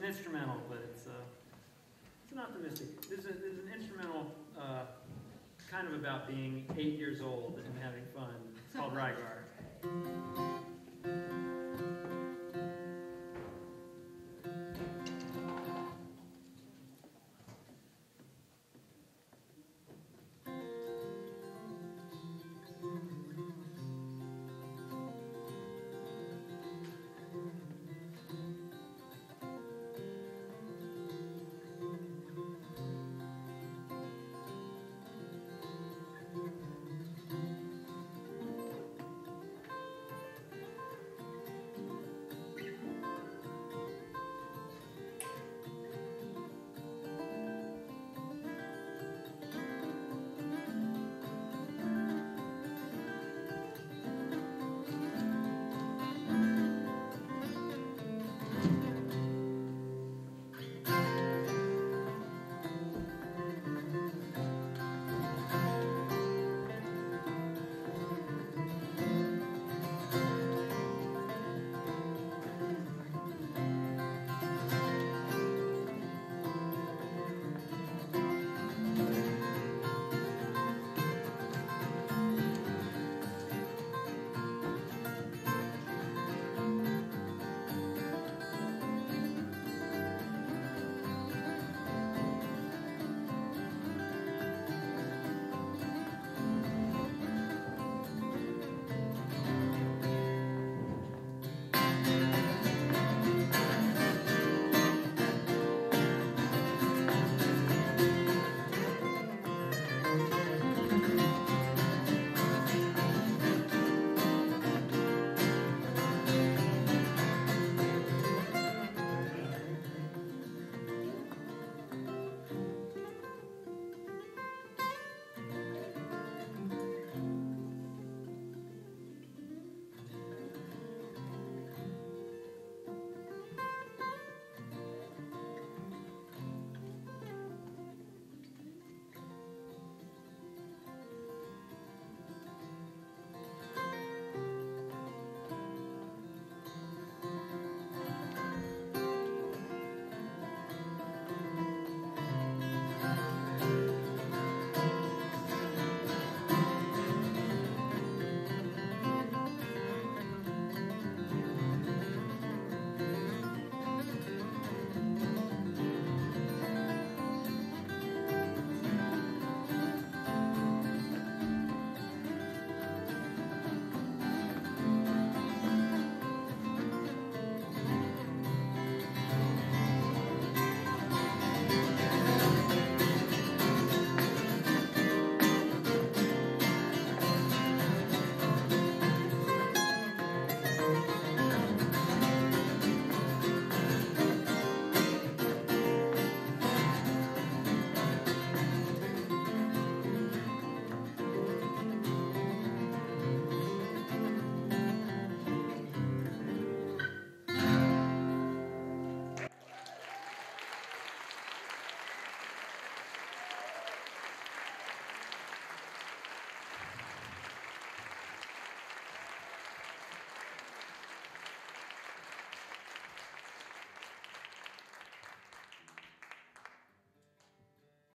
an instrumental, but it's, uh, it's an optimistic, there's a, there's an instrumental, uh, kind of about being eight years old and having fun. It's called Rygar.